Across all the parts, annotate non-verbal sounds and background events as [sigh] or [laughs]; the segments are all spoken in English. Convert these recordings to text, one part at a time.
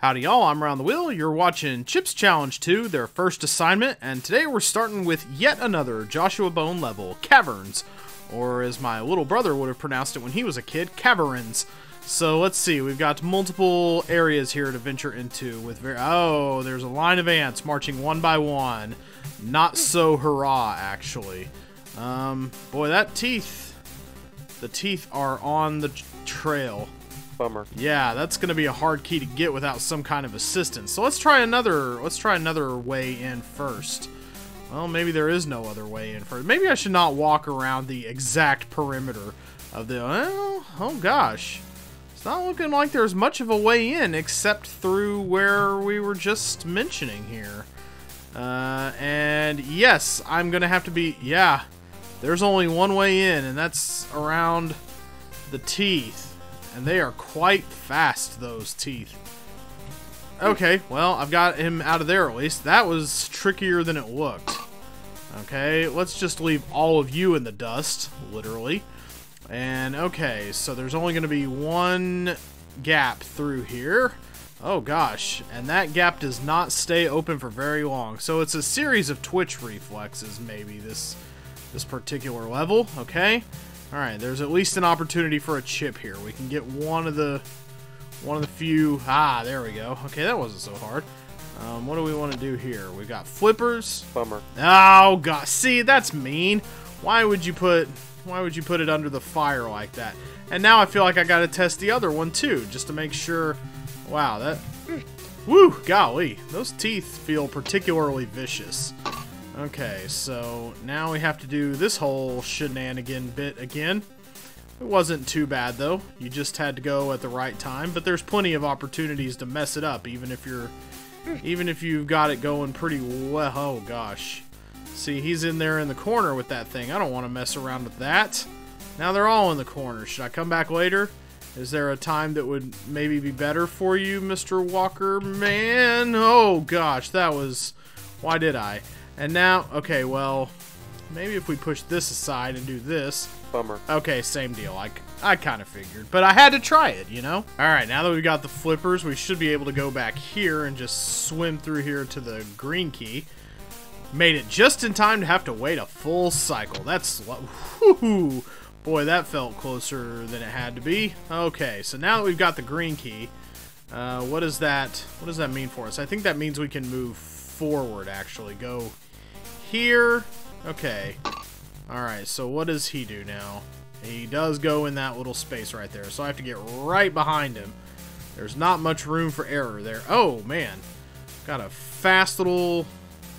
Howdy y'all, I'm Round the Wheel. You're watching Chip's Challenge 2, their first assignment, and today we're starting with yet another Joshua Bone level, Caverns, or as my little brother would have pronounced it when he was a kid, Caverns. So let's see, we've got multiple areas here to venture into with very- oh, there's a line of ants marching one by one. Not so hurrah, actually. Um, boy, that teeth, the teeth are on the trail. Bummer. Yeah, that's going to be a hard key to get without some kind of assistance. So let's try another. Let's try another way in first. Well, maybe there is no other way in first. Maybe I should not walk around the exact perimeter of the. Oh gosh, it's not looking like there's much of a way in except through where we were just mentioning here. Uh, and yes, I'm gonna have to be. Yeah, there's only one way in, and that's around the teeth. And they are quite fast, those teeth. Okay, well, I've got him out of there at least. That was trickier than it looked. Okay, let's just leave all of you in the dust, literally. And okay, so there's only going to be one gap through here. Oh gosh, and that gap does not stay open for very long. So it's a series of twitch reflexes, maybe, this this particular level, okay? Alright, there's at least an opportunity for a chip here. We can get one of the one of the few... Ah, there we go. Okay, that wasn't so hard. Um, what do we want to do here? We got flippers. Bummer. Oh god, see, that's mean. Why would you put why would you put it under the fire like that? And now I feel like I gotta test the other one too, just to make sure. Wow, that. Woo, golly, those teeth feel particularly vicious. Okay, so now we have to do this whole shenanigan bit again. It wasn't too bad though. You just had to go at the right time, but there's plenty of opportunities to mess it up, even if you're, even if you've got it going pretty well. Oh gosh, see, he's in there in the corner with that thing. I don't want to mess around with that. Now they're all in the corner. Should I come back later? Is there a time that would maybe be better for you, Mr. Walker? Man, oh gosh, that was. Why did I? And now, okay, well, maybe if we push this aside and do this. Bummer. Okay, same deal. I, I kind of figured, but I had to try it, you know? All right, now that we've got the flippers, we should be able to go back here and just swim through here to the green key. Made it just in time to have to wait a full cycle. That's, whoo, boy, that felt closer than it had to be. Okay, so now that we've got the green key, uh, what does that, what does that mean for us? I think that means we can move forward, actually. Go here. Okay. Alright, so what does he do now? He does go in that little space right there, so I have to get right behind him. There's not much room for error there. Oh, man. Got a fast little,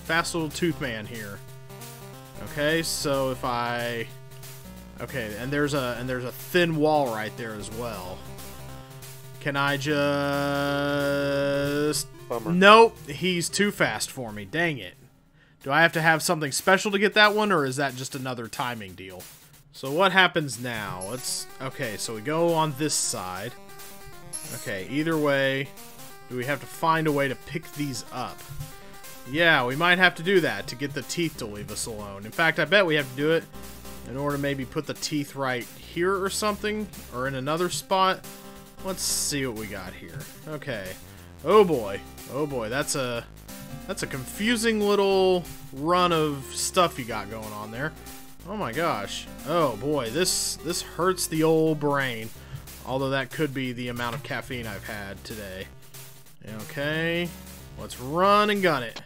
fast little tooth man here. Okay, so if I... Okay, and there's a and there's a thin wall right there as well. Can I just... Bummer. Nope, he's too fast for me. Dang it. Do I have to have something special to get that one, or is that just another timing deal? So what happens now? Let's... Okay, so we go on this side. Okay, either way, do we have to find a way to pick these up? Yeah, we might have to do that to get the teeth to leave us alone. In fact, I bet we have to do it in order to maybe put the teeth right here or something, or in another spot. Let's see what we got here. Okay. Oh boy. Oh boy, that's a that's a confusing little run of stuff you got going on there. Oh my gosh. Oh boy, this this hurts the old brain. Although that could be the amount of caffeine I've had today. Okay. Let's run and gun it.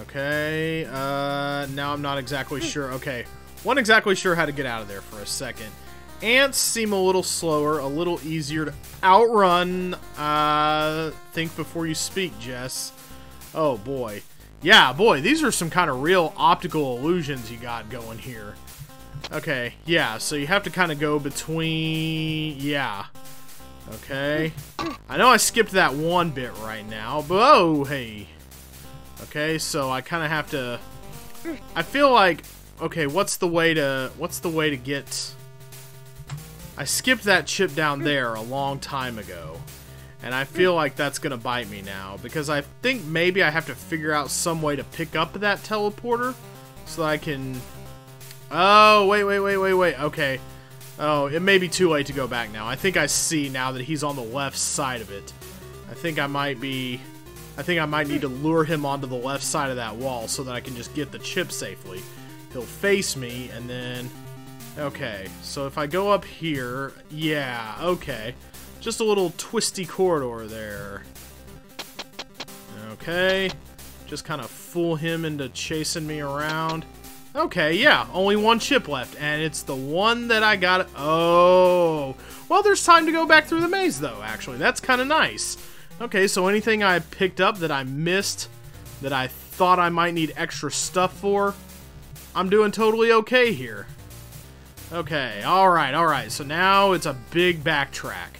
Okay. Uh now I'm not exactly sure. Okay. Wasn't exactly sure how to get out of there for a second. Ants seem a little slower, a little easier to outrun. Uh, think before you speak, Jess. Oh boy. Yeah, boy, these are some kind of real optical illusions you got going here. Okay, yeah, so you have to kind of go between... Yeah. Okay. I know I skipped that one bit right now, but oh, hey. Okay, so I kind of have to... I feel like... Okay, what's the way to... What's the way to get... I skipped that chip down there a long time ago. And I feel like that's going to bite me now. Because I think maybe I have to figure out some way to pick up that teleporter. So that I can... Oh, wait, wait, wait, wait, wait. Okay. Oh, it may be too late to go back now. I think I see now that he's on the left side of it. I think I might be... I think I might need to lure him onto the left side of that wall so that I can just get the chip safely. He'll face me, and then... Okay, so if I go up here... Yeah, okay. Just a little twisty corridor there. Okay. Just kind of fool him into chasing me around. Okay, yeah, only one chip left, and it's the one that I got. Oh, well, there's time to go back through the maze, though, actually. That's kind of nice. Okay, so anything I picked up that I missed, that I thought I might need extra stuff for, I'm doing totally okay here. Okay, alright, alright, so now it's a big backtrack.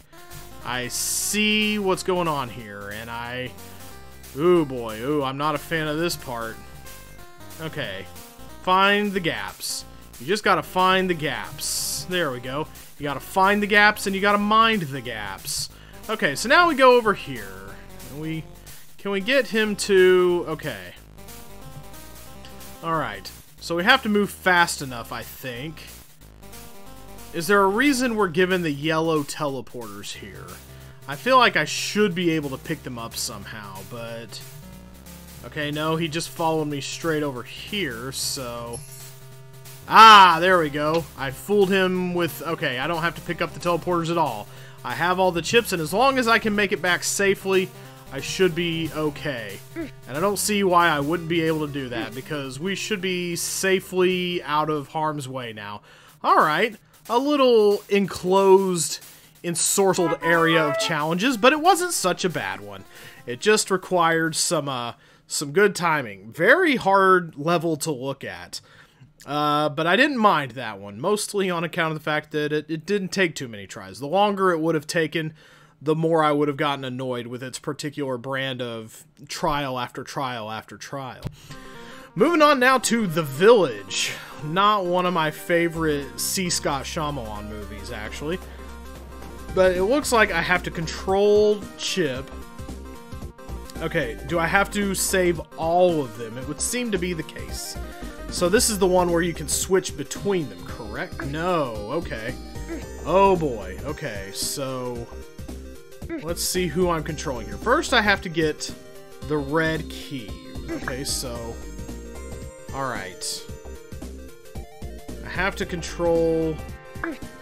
I see what's going on here, and I... Ooh, boy, ooh, I'm not a fan of this part. Okay, find the gaps. You just gotta find the gaps. There we go. You gotta find the gaps and you gotta mind the gaps. Okay, so now we go over here. And we can we get him to okay. Alright. So we have to move fast enough, I think. Is there a reason we're given the yellow teleporters here? I feel like I should be able to pick them up somehow, but... Okay, no, he just followed me straight over here, so... Ah, there we go. I fooled him with... Okay, I don't have to pick up the teleporters at all. I have all the chips, and as long as I can make it back safely, I should be okay. And I don't see why I wouldn't be able to do that, because we should be safely out of harm's way now. Alright, a little enclosed, ensorcelled area of challenges, but it wasn't such a bad one. It just required some, uh, some good timing. Very hard level to look at. Uh, but I didn't mind that one, mostly on account of the fact that it, it didn't take too many tries. The longer it would have taken, the more I would have gotten annoyed with its particular brand of trial after trial after trial. Moving on now to The Village. Not one of my favorite C. Scott Shyamalan movies, actually. But it looks like I have to control Chip. Okay, do I have to save all of them? It would seem to be the case. So this is the one where you can switch between them, correct? No, okay. Oh boy, okay, so... Let's see who I'm controlling here. First, I have to get the red key. Okay, so... Alright. I have to control...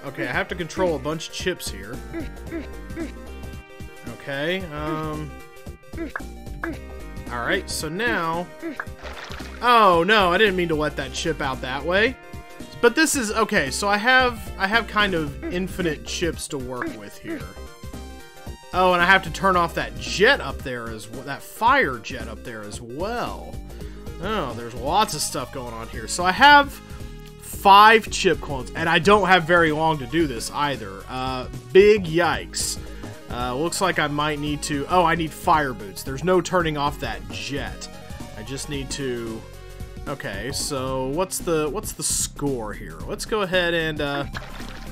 Okay, I have to control a bunch of chips here. Okay, um... Alright, so now... Oh, no, I didn't mean to let that chip out that way. But this is... Okay, so I have... I have kind of infinite chips to work with here. Oh, and I have to turn off that jet up there as well. That fire jet up there as well. Oh, there's lots of stuff going on here. So I have five chip clones, and I don't have very long to do this either. Uh, big yikes. Uh, looks like I might need to... Oh, I need fire boots. There's no turning off that jet. I just need to... Okay, so what's the what's the score here? Let's go ahead and... Uh...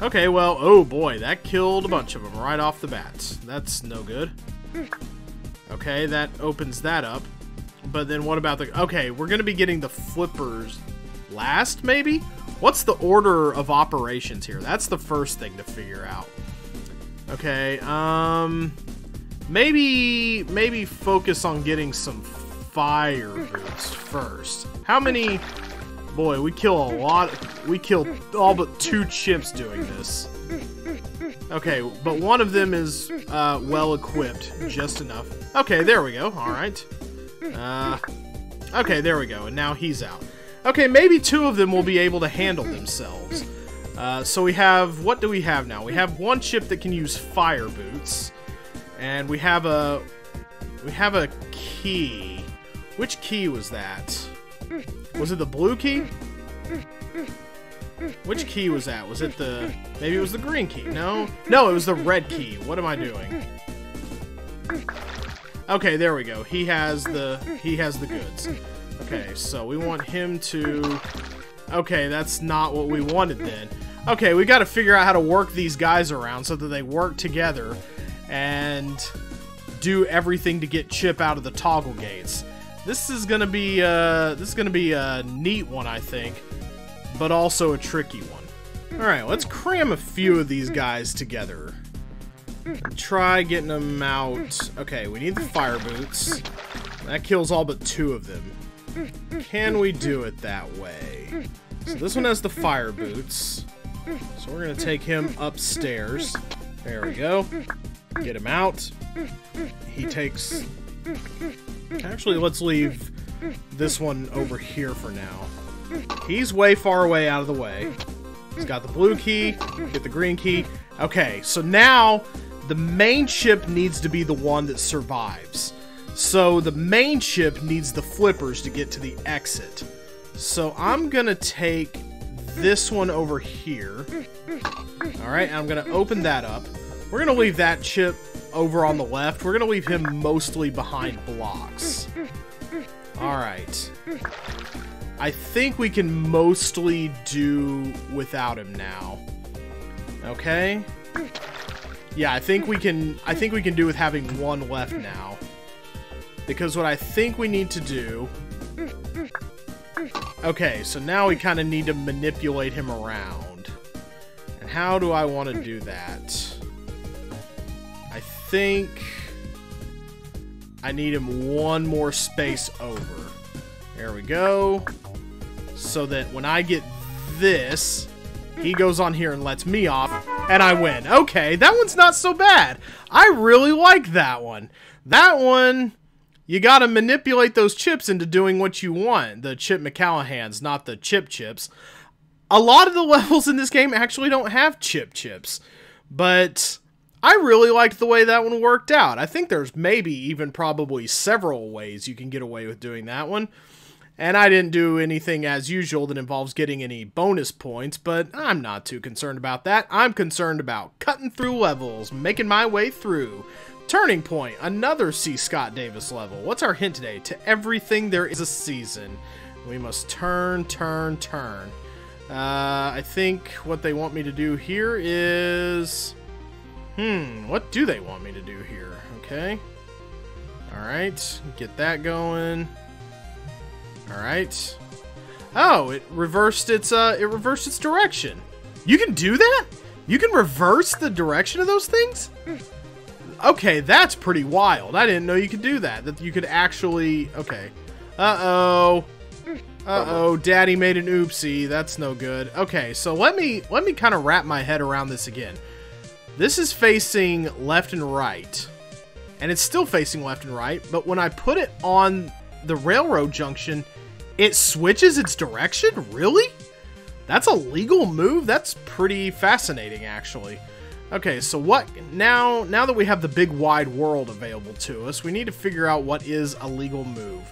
Okay, well, oh boy, that killed a bunch of them right off the bat. That's no good. Okay, that opens that up. But then what about the... Okay, we're going to be getting the flippers last, maybe? What's the order of operations here? That's the first thing to figure out. Okay, um... Maybe, maybe focus on getting some fire boots first. How many... Boy, we kill a lot... We kill all but two chips doing this. Okay, but one of them is uh, well-equipped, just enough. Okay, there we go, alright. Uh, okay, there we go, and now he's out. Okay, maybe two of them will be able to handle themselves. Uh, so we have, what do we have now? We have one chip that can use fire boots, and we have a, we have a key. Which key was that? Was it the blue key? Which key was that? Was it the... Maybe it was the green key. No? No, it was the red key. What am I doing? Okay, there we go. He has the... He has the goods. Okay, so we want him to... Okay, that's not what we wanted then. Okay, we gotta figure out how to work these guys around so that they work together and do everything to get Chip out of the toggle gates. This is gonna be uh, this is gonna be a neat one, I think, but also a tricky one. All right, let's cram a few of these guys together. Try getting them out. Okay, we need the fire boots. That kills all but two of them. Can we do it that way? So this one has the fire boots. So we're to take him upstairs. There we go. Get him out. He takes... Actually, let's leave this one over here for now. He's way far away out of the way. He's got the blue key, get the green key. Okay, so now the main chip needs to be the one that survives. So the main chip needs the flippers to get to the exit. So I'm gonna take this one over here. Alright, I'm gonna open that up. We're gonna leave that chip over on the left. We're gonna leave him mostly behind blocks. Alright. I think we can mostly do without him now. Okay? Yeah, I think we can I think we can do with having one left now. Because what I think we need to do Okay, so now we kind of need to manipulate him around. And how do I want to do that? I think I need him one more space over. There we go. So that when I get this, he goes on here and lets me off, and I win. Okay, that one's not so bad. I really like that one. That one, you gotta manipulate those chips into doing what you want. The Chip McCallahans, not the chip chips. A lot of the [laughs] levels in this game actually don't have chip chips, but I really liked the way that one worked out. I think there's maybe even probably several ways you can get away with doing that one. And I didn't do anything as usual that involves getting any bonus points, but I'm not too concerned about that. I'm concerned about cutting through levels, making my way through. Turning Point, another C. Scott Davis level. What's our hint today? To everything there is a season. We must turn, turn, turn. Uh, I think what they want me to do here is... Hmm, what do they want me to do here? Okay. Alright, get that going. Alright. Oh, it reversed its uh it reversed its direction. You can do that? You can reverse the direction of those things? Okay, that's pretty wild. I didn't know you could do that. That you could actually okay. Uh-oh. Uh-oh, daddy made an oopsie. That's no good. Okay, so let me let me kind of wrap my head around this again. This is facing left and right. And it's still facing left and right, but when I put it on the railroad junction, it switches its direction? Really? That's a legal move? That's pretty fascinating, actually. Okay, so what now now that we have the big wide world available to us, we need to figure out what is a legal move.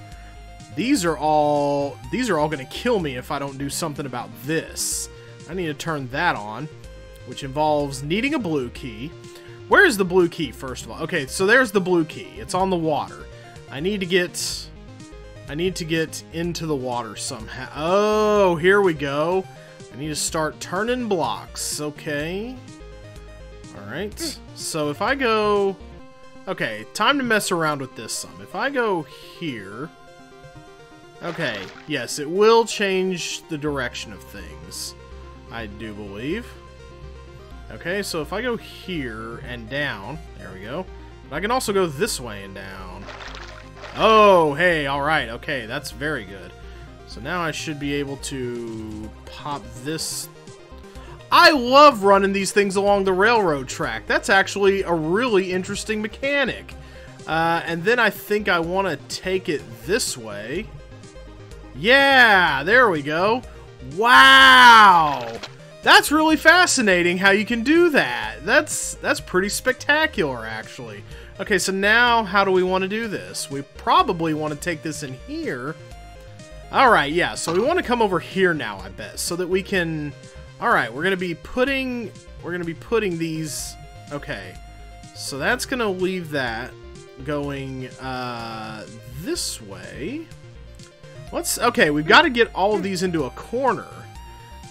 These are all these are all going to kill me if I don't do something about this. I need to turn that on, which involves needing a blue key. Where is the blue key first of all? Okay, so there's the blue key. It's on the water. I need to get I need to get into the water somehow. Oh, here we go. I need to start turning blocks. Okay. Alright. So if I go... Okay, time to mess around with this some. If I go here... Okay, yes, it will change the direction of things. I do believe. Okay, so if I go here and down... There we go. But I can also go this way and down. Oh, hey, alright, okay, that's very good. So now I should be able to pop this... I love running these things along the railroad track. That's actually a really interesting mechanic. Uh, and then I think I want to take it this way. Yeah, there we go. Wow! That's really fascinating how you can do that. That's that's pretty spectacular, actually. Okay, so now how do we want to do this? We probably want to take this in here. Alright, yeah, so we want to come over here now, I bet, so that we can... Alright, we're going to be putting... We're to be putting these... Okay, so that's to leave that going uh, this way. Let's... Okay, we've got to get all of these into a corner.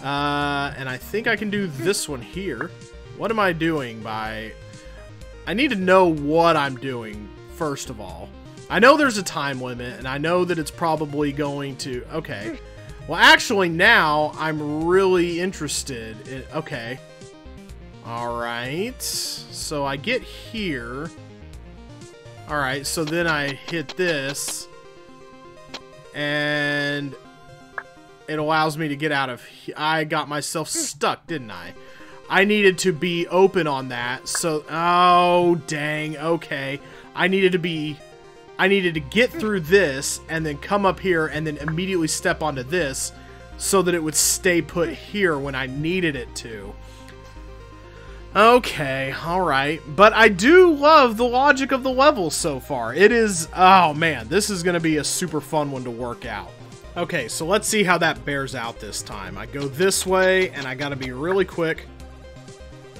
Uh, and I think I can do this one here. What am I doing by... I need to know what I'm doing, first of all. I know there's a time limit, and I know that it's probably going to... Okay. Well, actually, now I'm really interested in... Okay. Alright. So I get here. Alright, so then I hit this. And it allows me to get out of... I got myself hmm. stuck, didn't I? I needed to be open on that, so... Oh, dang, okay. I needed to be... I needed to get through this, and then come up here, and then immediately step onto this, so that it would stay put here when I needed it to. Okay, alright. But I do love the logic of the level so far. It is... Oh, man, this is going to be a super fun one to work out. Okay, so let's see how that bears out this time. I go this way, and I gotta be really quick.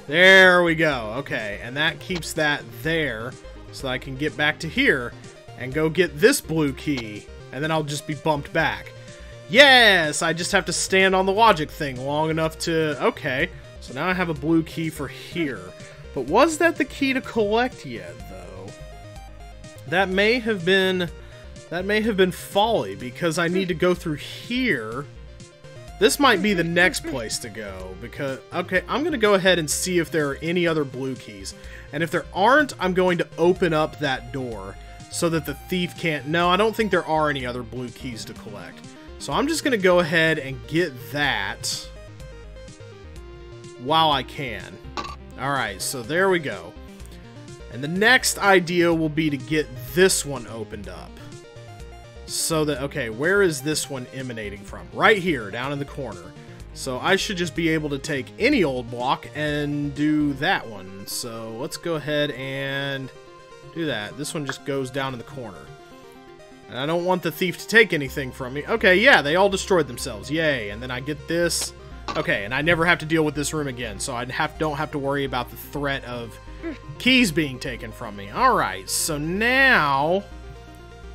There we go. Okay, and that keeps that there, so I can get back to here and go get this blue key, and then I'll just be bumped back. Yes! I just have to stand on the logic thing long enough to... Okay, so now I have a blue key for here. But was that the key to collect yet, though? That may have been that may have been folly, because I need to go through here. This might be the next place to go, because... Okay, I'm going to go ahead and see if there are any other blue keys. And if there aren't, I'm going to open up that door so that the thief can't... No, I don't think there are any other blue keys to collect. So I'm just going to go ahead and get that while I can. Alright, so there we go. And the next idea will be to get this one opened up. So that, okay, where is this one emanating from? Right here, down in the corner. So I should just be able to take any old block and do that one. So let's go ahead and do that. This one just goes down in the corner. And I don't want the thief to take anything from me. Okay, yeah, they all destroyed themselves. Yay. And then I get this. Okay, and I never have to deal with this room again. So I have, don't have to worry about the threat of keys being taken from me. Alright, so now...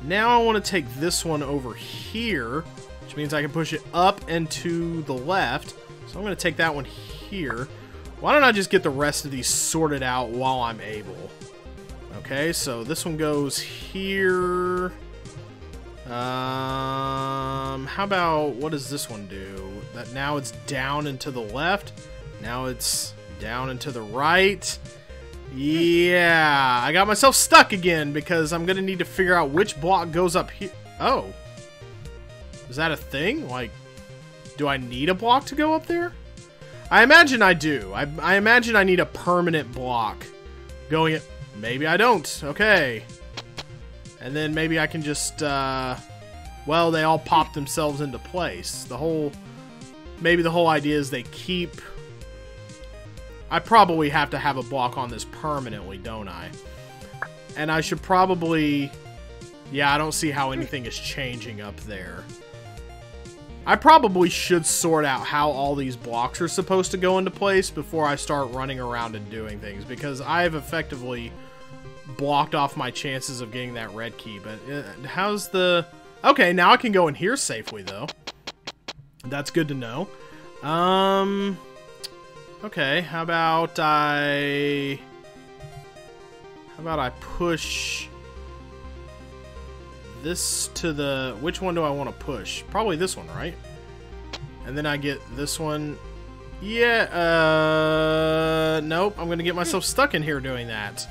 Now I want to take this one over here, which means I can push it up and to the left. So I'm going to take that one here. Why don't I just get the rest of these sorted out while I'm able? Okay, so this one goes here. Um, how about, what does this one do? That now it's down and to the left. Now it's down and to the right. Yeah, I got myself stuck again because I'm gonna need to figure out which block goes up here. Oh. Is that a thing? Like, do I need a block to go up there? I imagine I do. I, I imagine I need a permanent block going at... Maybe I don't. Okay. And then maybe I can just, uh... Well, they all pop themselves into place. The whole... Maybe the whole idea is they keep I probably have to have a block on this permanently, don't I? And I should probably... Yeah, I don't see how anything is changing up there. I probably should sort out how all these blocks are supposed to go into place before I start running around and doing things, because I've effectively blocked off my chances of getting that red key, but uh, how's the... Okay, now I can go in here safely, though. That's good to know. Um... Okay, how about I... How about I push this to the... Which one do I want to push? Probably this one, right? And then I get this one. Yeah, uh... Nope, I'm going to get myself stuck in here doing that.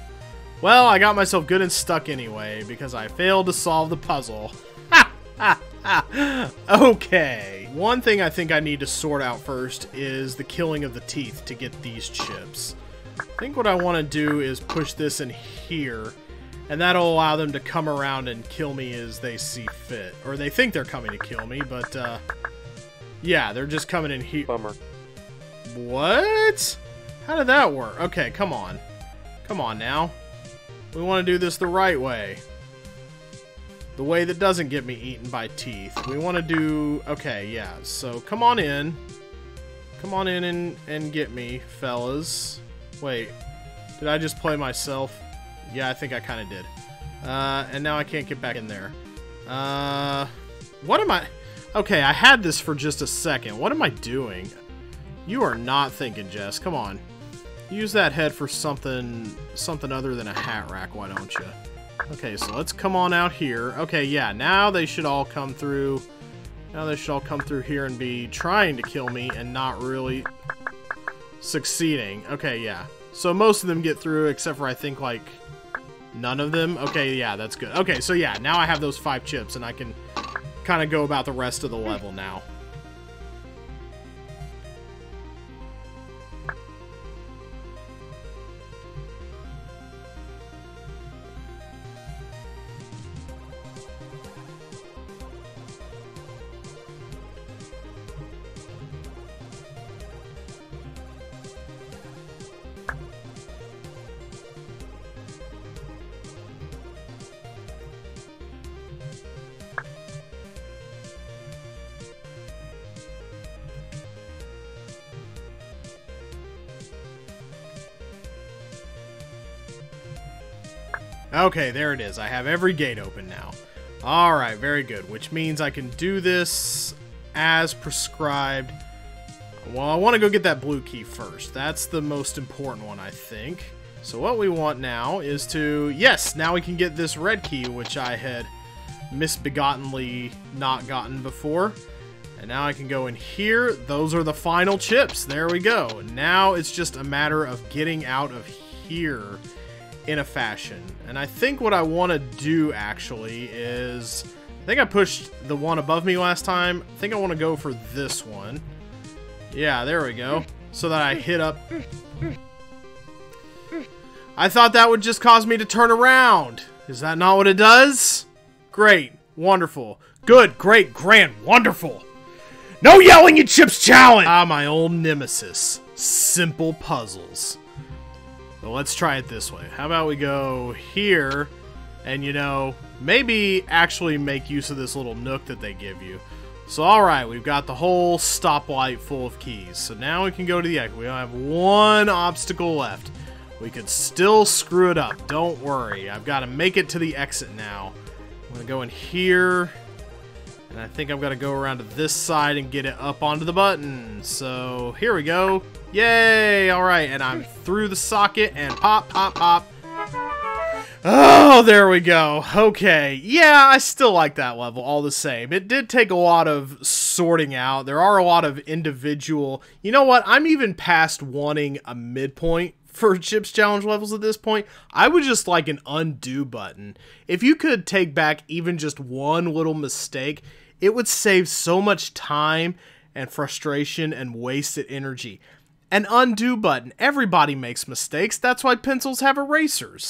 Well, I got myself good and stuck anyway, because I failed to solve the puzzle. Ha! Ha! okay. One thing I think I need to sort out first is the killing of the teeth to get these chips. I think what I want to do is push this in here, and that'll allow them to come around and kill me as they see fit. Or they think they're coming to kill me, but, uh, yeah, they're just coming in here. Bummer. What? How did that work? Okay, come on. Come on now. We want to do this the right way. The way that doesn't get me eaten by teeth. We want to do... Okay, yeah. So, come on in. Come on in and, and get me, fellas. Wait. Did I just play myself? Yeah, I think I kind of did. Uh, and now I can't get back in there. Uh, what am I... Okay, I had this for just a second. What am I doing? You are not thinking, Jess. Come on. Use that head for something something other than a hat rack, why don't you? Okay, so let's come on out here. Okay, yeah, now they should all come through. Now they should all come through here and be trying to kill me and not really... succeeding. Okay, yeah. So most of them get through, except for I think, like, none of them. Okay, yeah, that's good. Okay, so yeah, now I have those five chips, and I can kind of go about the rest of the level now. Okay, there it is. I have every gate open now. Alright, very good. Which means I can do this as prescribed. Well, I want to go get that blue key first. That's the most important one, I think. So what we want now is to... Yes, now we can get this red key, which I had misbegottenly not gotten before. And now I can go in here. Those are the final chips. There we go. Now it's just a matter of getting out of here in a fashion. And I think what I want to do actually is, I think I pushed the one above me last time. I think I want to go for this one. Yeah, there we go. So that I hit up. I thought that would just cause me to turn around. Is that not what it does? Great. Wonderful. Good. Great. Grand. Wonderful. No yelling at Chip's Challenge! Ah, my old nemesis. Simple puzzles. But let's try it this way. How about we go here and, you know, maybe actually make use of this little nook that they give you. So, alright, we've got the whole stoplight full of keys. So now we can go to the exit. We only have one obstacle left. We could still screw it up. Don't worry. I've got to make it to the exit now. I'm going to go in here. And I think I'm going to go around to this side and get it up onto the button. So, here we go. Yay! Alright, and I'm through the socket and pop, pop, pop. Oh, there we go. Okay. Yeah, I still like that level all the same. It did take a lot of sorting out. There are a lot of individual... You know what? I'm even past wanting a midpoint for Chip's Challenge levels at this point. I would just like an undo button. If you could take back even just one little mistake, it would save so much time and frustration and wasted energy. An undo button. Everybody makes mistakes. That's why pencils have erasers.